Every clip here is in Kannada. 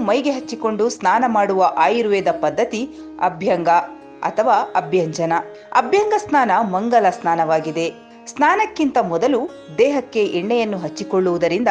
ಮೈಗೆ ಹಚ್ಚಿಕೊಂಡು ಸ್ನಾನ ಮಾಡುವ ಆಯುರ್ವೇದ ಪದ್ಧತಿ ಅಭ್ಯಂಗ ಅಥವಾ ಅಭ್ಯಂಜನ. ಅಭ್ಯಂಗ ಸ್ನಾನ ಮಂಗಲ ಸ್ನಾನವಾಗಿದೆ. ಸ್ನಾನಕ್ಕಿಂತ ಮೊದಲು ದೇಹಕ್ಕೆ ಎಣ್ಣೆಯನ್ನು ಹಚ್ಚಿಕೊಳ್ಳುವುದರಿಂದ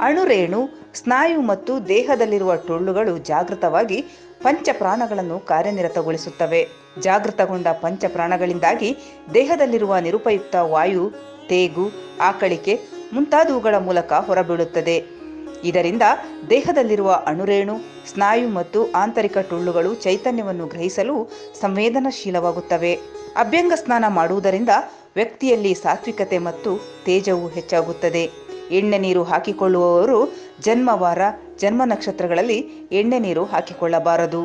ಅಣುರೇಣು, ಸ್ನಾಯು ಮತ್ತು ದೇಹದಲ್ಲಿರುವ ಟೊಳ್ಳುಗಳು ಜಾಗೃತವಾಗಿ ಪಂಚಪ್ರಾಣಗಳನ್ನು ಕಾರ್ಯನಿರತಗೊಳಿಸುತ್ತವೆ. ಜಾಗೃತಗೊಂಡ ಪಂಚಪ್ರಾಣಗಳಿಂದಾಗಿ ದೇಹದಲ್ಲಿರುವ ನಿರುಪಯುಕ್ತ ವಾಯು, ತೇಗು, ಆಕಳಿಕೆ ಮುಂತಾದವುಗಳ ಮೂಲಕ ಹೊರಬೀಳುತ್ತದೆ. ಇದರಿಂದ ದೇಹದಲ್ಲಿರುವ ಅಣುರೇಣು, ಸ್ನಾಯು ಮತ್ತು ಆಂತರಿಕ ಟುಳ್ಳುಗಳು ಚೈತನ್ಯವನ್ನು ಗ್ರಹಿಸಲು ಸಂವೇದನಶೀಲವಾಗುತ್ತವೆ. ಅಭ್ಯಂಗ ಸ್ನಾನ ಮಾಡುವುದರಿಂದ ವ್ಯಕ್ತಿಯಲ್ಲಿ ಸಾತ್ವಿಕತೆ ಮತ್ತು ತೇಜವು ಹೆಚ್ಚಾಗುತ್ತದೆ. ಎಣ್ಣೆ ನೀರು ಹಾಕಿಕೊಳ್ಳುವವರು ಜನ್ಮವಾರ, ಜನ್ಮ ನಕ್ಷತ್ರಗಳಲ್ಲಿ ಎಣ್ಣೆ ನೀರು ಹಾಕಿಕೊಳ್ಳಬಾರದು.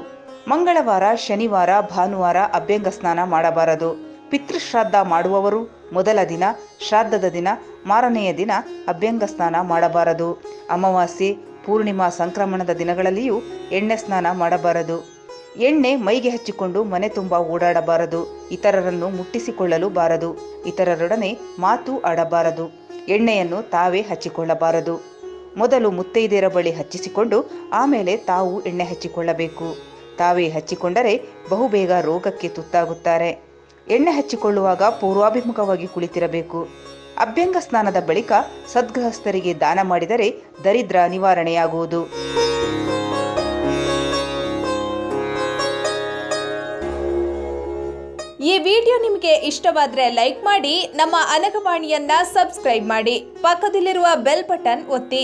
ಮಂಗಳವಾರ, ಶನಿವಾರ, ಭಾನುವಾರ ಅಭ್ಯಂಗ ಸ್ನಾನ ಮಾಡಬಾರದು. ಪಿತೃಶ್ರಾದ್ದ ಮಾಡುವವರು ಮೊದಲ ದಿನ, ಶ್ರಾದ್ದದ ದಿನ, ಮಾರನೆಯ ದಿನ ಅಭ್ಯಂಗ ಸ್ನಾನ ಮಾಡಬಾರದು. ಅಮಾವಾಸ್ಯೆ, ಪೂರ್ಣಿಮಾ ಸಂಕ್ರಮಣದ ದಿನಗಳಲ್ಲಿಯೂ ಎಣ್ಣೆ ಸ್ನಾನ ಮಾಡಬಾರದು. ಎಣ್ಣೆ ಮೈಗೆ ಹಚ್ಚಿಕೊಂಡು ಮನೆ ತುಂಬ ಓಡಾಡಬಾರದು. ಇತರರನ್ನು ಮುಟ್ಟಿಸಿಕೊಳ್ಳಲು ಬಾರದು. ಇತರರೊಡನೆ ಮಾತು ಆಡಬಾರದು. ಎಣ್ಣೆಯನ್ನು ತಾವೇ ಹಚ್ಚಿಕೊಳ್ಳಬಾರದು. ಮೊದಲು ಮುತ್ತೈದೆಯರ ಬಳಿ ಹಚ್ಚಿಸಿಕೊಂಡು ಆಮೇಲೆ ತಾವು ಎಣ್ಣೆ ಹಚ್ಚಿಕೊಳ್ಳಬೇಕು. ತಾವೇ ಹಚ್ಚಿಕೊಂಡರೆ ಬಹುಬೇಗ ರೋಗಕ್ಕೆ ತುತ್ತಾಗುತ್ತಾರೆ. ಎಣ್ಣೆ ಹಚ್ಚಿಕೊಳ್ಳುವಾಗ ಪೂರ್ವಾಭಿಮುಖವಾಗಿ ಕುಳಿತಿರಬೇಕು. ಅಭ್ಯಂಗ ಸ್ನಾನದ ಬಳಿಕ ಸದ್ಗೃಹಸ್ಥರಿಗೆ ದಾನ ಮಾಡಿದರೆ ದರಿದ್ರ ನಿವಾರಣೆಯಾಗುವುದು. ಈ ವಿಡಿಯೋ ನಿಮಗೆ ಇಷ್ಟವಾದರೆ ಲೈಕ್ ಮಾಡಿ, ನಮ್ಮ ಅನಗವಾಣಿಯನ್ನ ಸಬ್ಸ್ಕ್ರೈಬ್ ಮಾಡಿ, ಪಕ್ಕದಲ್ಲಿರುವ ಬೆಲ್ ಬಟನ್ ಒತ್ತಿ.